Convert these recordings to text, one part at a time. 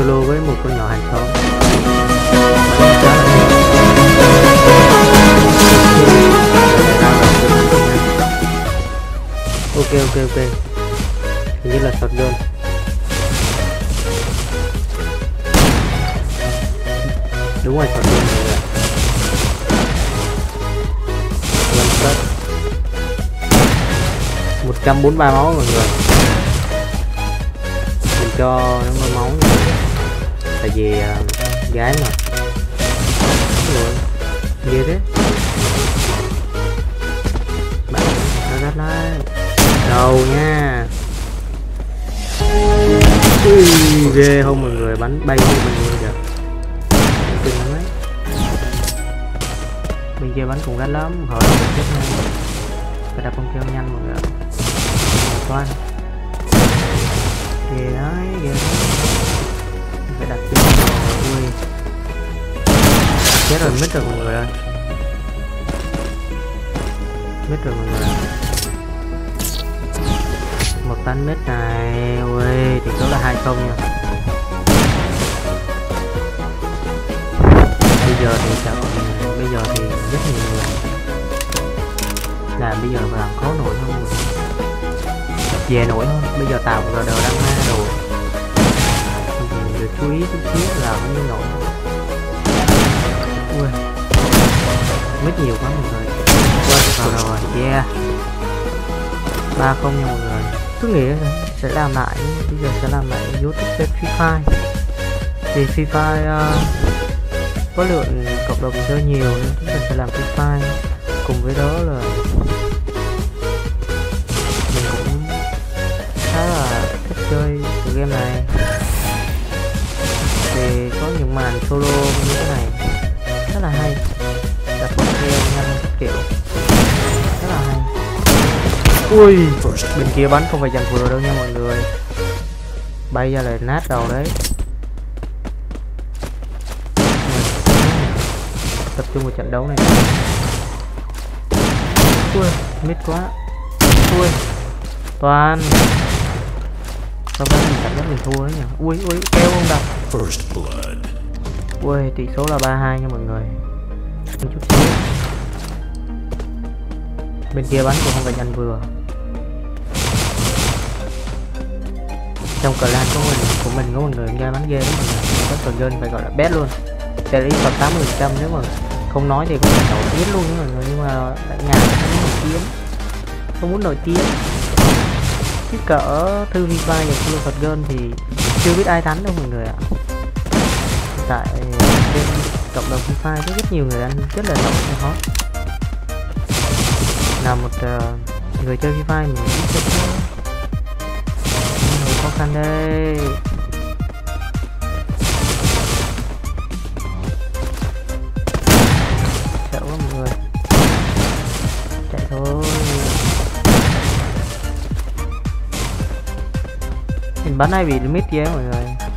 solo với một con nhỏ hàng xóm ok ok ok. Hình như là shotgun đúng rồi shotgun này là one shot 143 máu mọi người. Mình cho nó máu. nha về vì ờ, gái mà. Rồi ghê thế. Bạn nó rất đấy đầu. Nha. Ui, ghê không mọi người bắn bay như mình luôn kìa. Kinh lắm đấy bên kia bắn cũng gắt lắm hồi là chết ngay phải đặt con keo nhanh mọi người ạ. Toan ghê đấy ghê đấy. Phải đặt chết rồi, mít rồi mọi người ơi. Mít rồi mọi người một tấn mít này, ui, thì số là hai không nha. Bây giờ thì sao bây giờ thì rất nhiều người. Làm bây giờ mà làm khó nổi hơn về nổi hơn, bây giờ tàu rồi đều đang ma đồ được chú ý chút xíu là nó mới nổi hết nhiều quá mọi người. Quên vào rồi yeah. Ba không nha mọi người. Cứ nghĩ sẽ làm lại bây giờ sẽ làm lại youtube trên free fire. Vì free fire uh, có lượng cộng đồng chơi nhiều nên chúng ta sẽ làm free fire cùng với đó. Ui bên kia bắn không phải dàn vừa đâu nha mọi người. Bay ra là nát đầu đấy. Tập trung vào trận đấu này. Ui mít quá. Ui toàn. Sao bắn mình cảm giác mình thua đấy nhỉ? Ui ui keo không First blood. ui tỷ số là 3-2 nha mọi người. Chút xíu. Bên kia bắn cũng không phải nhanh vừa trong clan của mình của mình có một người ra bán ghê lắm mọi người. Có tờ game phải gọi là best luôn. Sẽ lý tầm 80 phần trăm nếu mà không nói thì cũng nổi tiếng luôn mọi người. Nhưng mà tại nhà không muốn nổi tiếng. Không muốn nổi tiếng. Chứ cỡ thư vi vai và solo phật gơn thì chưa biết ai thắng đâu mọi người ạ. Tại trên cộng đồng Free Fire có rất nhiều người ăn rất là nổi và hot. Là một uh, người chơi Free Fire mình biết rất đây sợ quá mọi người. Chạy thôi. Mình bắn ai bị limit kia mọi người?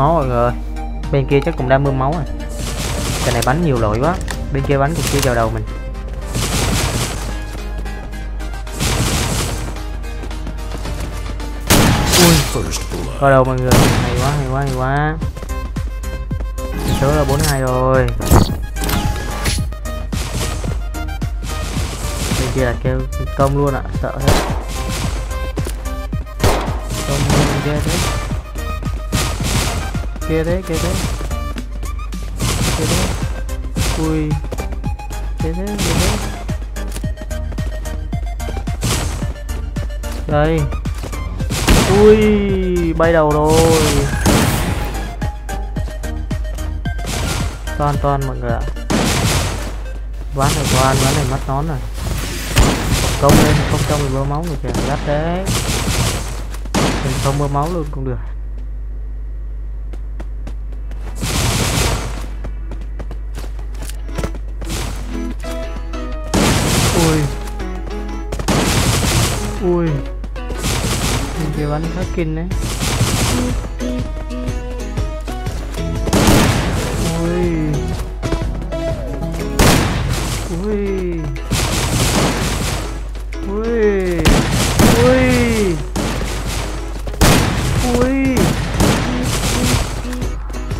Máu mọi người bên kia chắc cũng đang mưa máu rồi cái này bắn nhiều loại quá. Bên kia bắn cũng chưa vào đầu mình. Ui. Vào đầu mọi người. Hay quá hay quá hay quá. Số là 42 rồi. Bên kia là kêu công luôn ạ. Sợ hết. công luôn, ghê thế kia đấy kia đấy kia đấy ui. Kia đấy kia đấy đây. Ui, bay đầu rồi. Toàn toàn mọi người ạ. Ván này, toàn, ván này mất nón rồi công lên, không cho mình bơ máu người kìa. Gắt đấy mình không bơ máu luôn cũng được. Ui, kia bắn khá kinh đấy. Ui. Ui. Ui. Ui. Ui.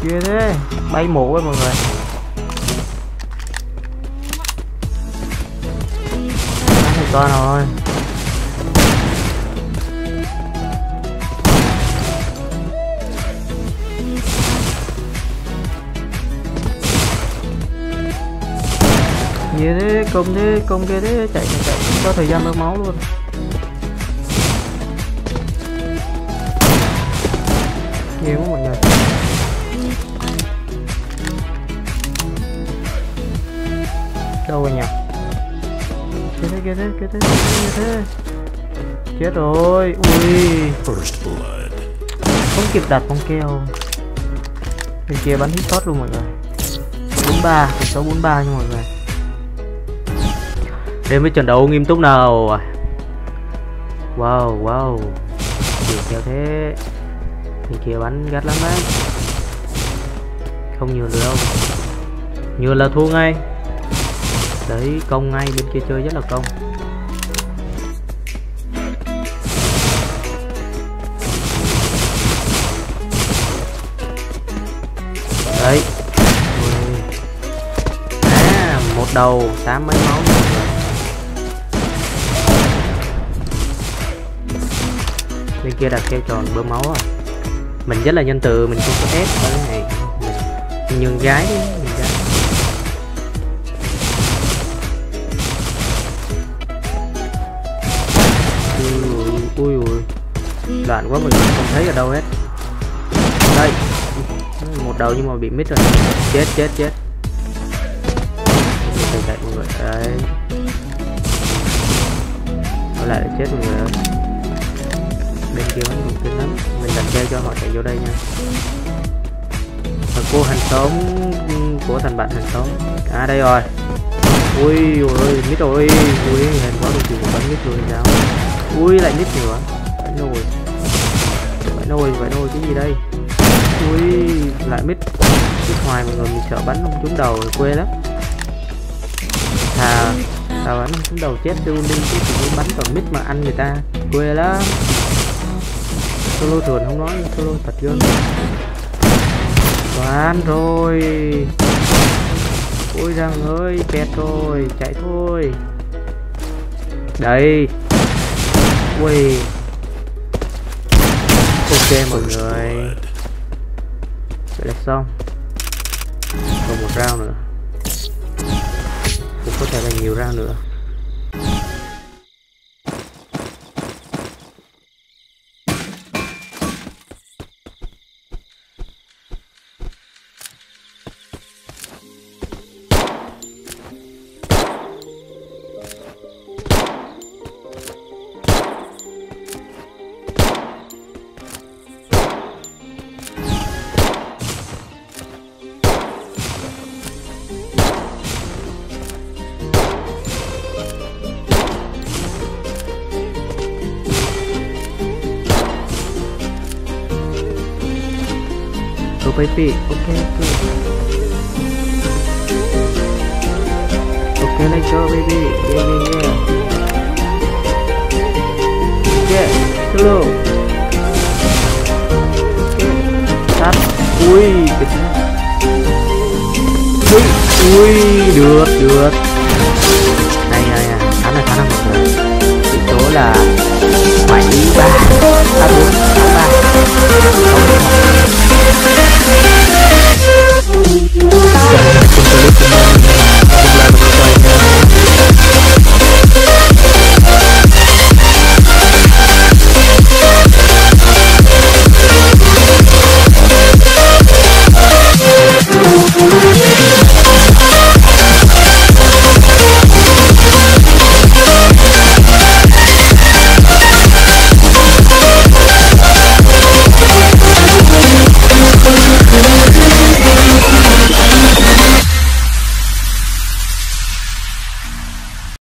Kia thế. Bay mũ rồi mọi người. Bắn một gì thế? Công thế công kia thế chạy chạy chạy. Không có thời gian bơm máu luôn. Nhiều quá mọi người đâu rồi nhỉ? Kia thế kia thế kia thế kia thế chết rồi. Ui. Không kịp đặt bóng keo. Bên kia bắn hit luôn mọi người. 43 tỷ số 43 nha mọi người đến với trận đấu nghiêm túc nào? Wow wow. Điều theo thế. Bên kia bắn gắt lắm đấy. Không nhiều nữa đâu. Nhiều là thua ngay. Đấy, công ngay. Bên kia chơi rất là công. Đấy. À một đầu, tám mấy máu. Kia đặt keo tròn bơm máu à. Mình rất là nhân từ mình không có ép ở cái này. Mình, mình nhường gái đi nhường gái. Ui ui ui. Loạn quá mình không thấy ở đâu hết. Đây. Một đầu nhưng mà bị mít rồi. Chết chết chết. Chạy chạy mọi người. Đấy. Ở lại chết mọi người ơi bên kia vẫn còn kinh lắm. Mình đặt dây cho họ chạy vô đây nha. Và cô hàng xóm, của thành bạn hàng xóm. À đây rồi. Ui ui mít rồi ui hình quá được chịu bắn mít rồi sao ui, lại mít nữa. Phải nồi. Phải nồi phải nồi, cái gì đây? Ui, lại mít. Mít hoài mọi người mình sợ bắn không trúng đầu rồi quê lắm. Thà thà bắn không trúng đầu, chết luôn đi chứ chỉ bắn còn mít mà ăn người ta. Quê lắm solo thường không nói solo thật luôn toán rồi. Ôi rằng ơi kẹt rồi chạy thôi. Đây. Ui. Ok mọi người. vậy là xong. Còn một round nữa. Cũng có thể là nhiều round nữa baby, okay, okay. ok let's go baby. Yeah, yeah, yeah. Yeah, slow. Okay. Ui, cái? Ui, ui, được, được. Này, này, này, thắng là thắng là mọi người. Tỷ số là bảy ba, ba bốn, ba ba.